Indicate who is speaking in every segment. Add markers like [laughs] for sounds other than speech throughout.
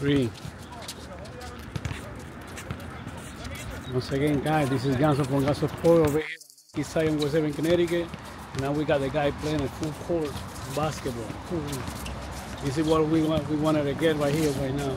Speaker 1: Three. Once again, guys, this is Ganzo from Ganzo Sport over here, East Side West Haven, Connecticut. Now we got the guy playing a full court basketball. This is what we want. We wanted to get right here, right now.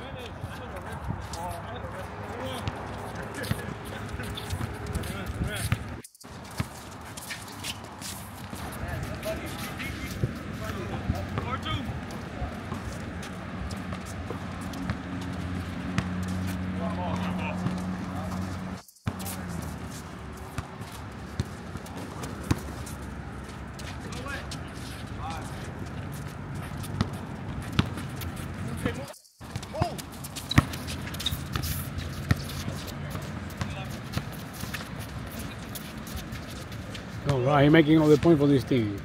Speaker 1: All right, he making all the point for this team.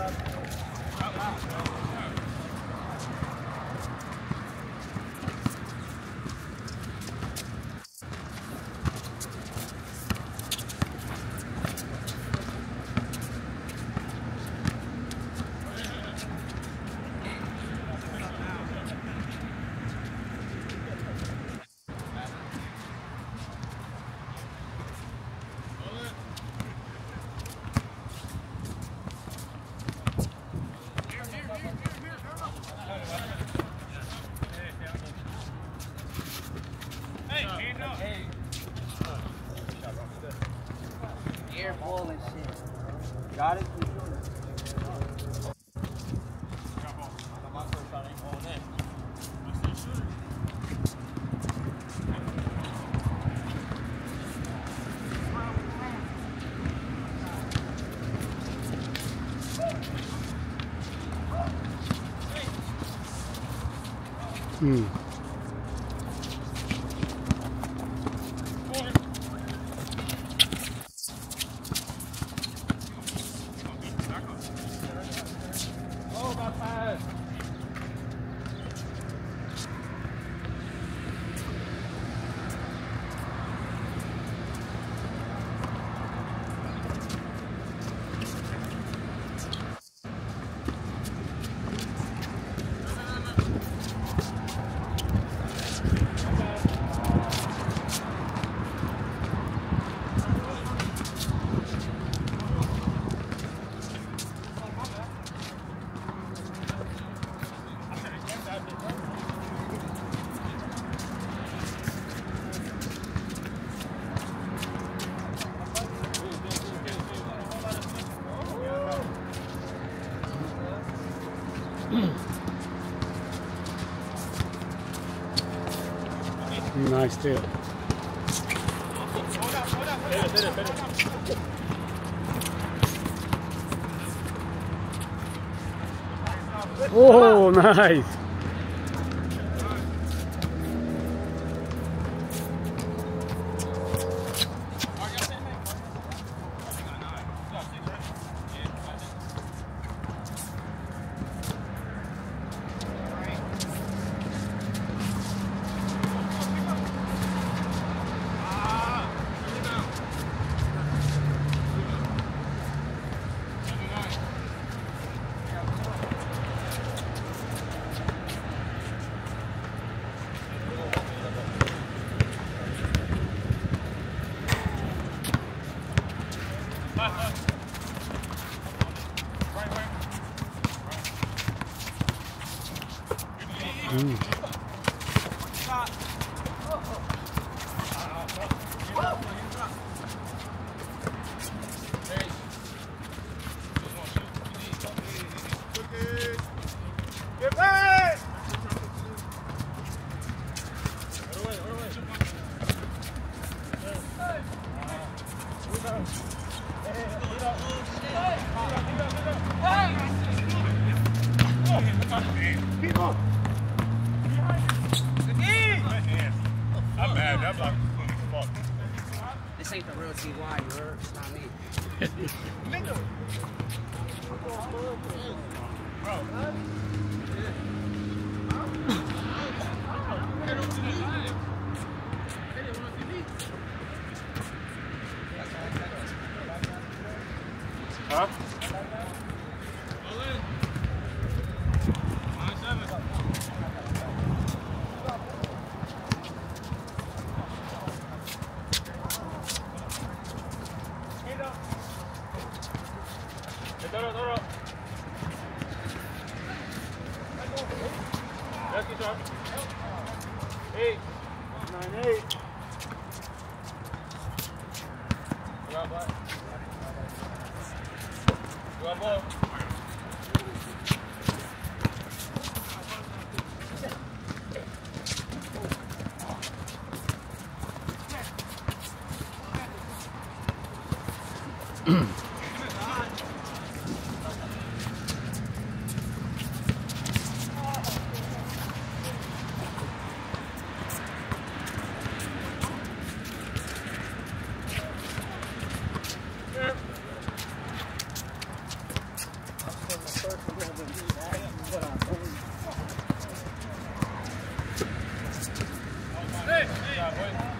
Speaker 1: Did.
Speaker 2: Air
Speaker 1: 嗯。Tail. Oh, nice.
Speaker 3: I'm mad. That block was fuck.
Speaker 2: This ain't the real TY, you heard? It's not me. [laughs]
Speaker 3: Huh? 떨 어 Allez, allez.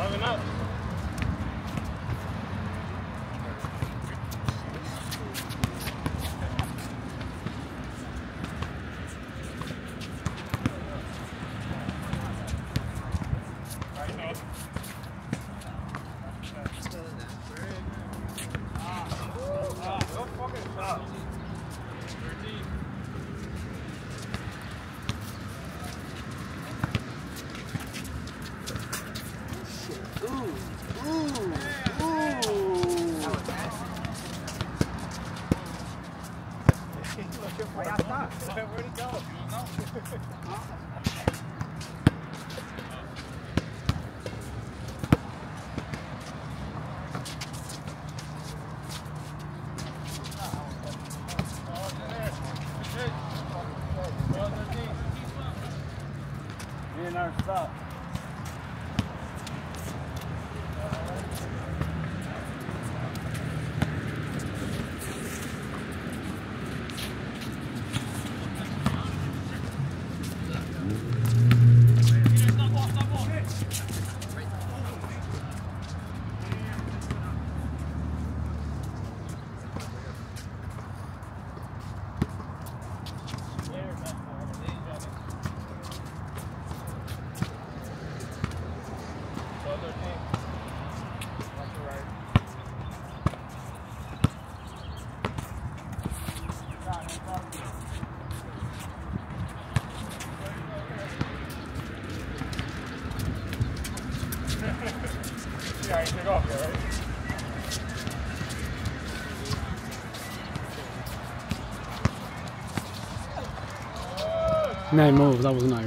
Speaker 3: Eleven up. You took off there, right?
Speaker 1: Nice move. That was a nice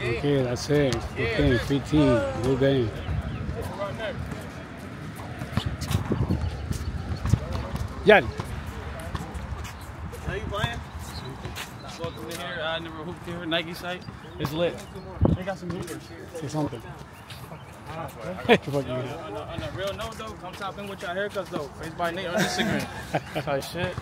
Speaker 1: Okay, that's it. Okay, 15. Good game. Yanni.
Speaker 4: Are you playing?
Speaker 3: Welcome to here. Uh, I never hooped here. Nike Side. It's lit. They got some hoopers.
Speaker 1: Say something. [laughs] [laughs] Fuck you.
Speaker 3: On a, on a real note though, come top in with your haircuts though. Face by Nate on Instagram. [laughs] Type shit.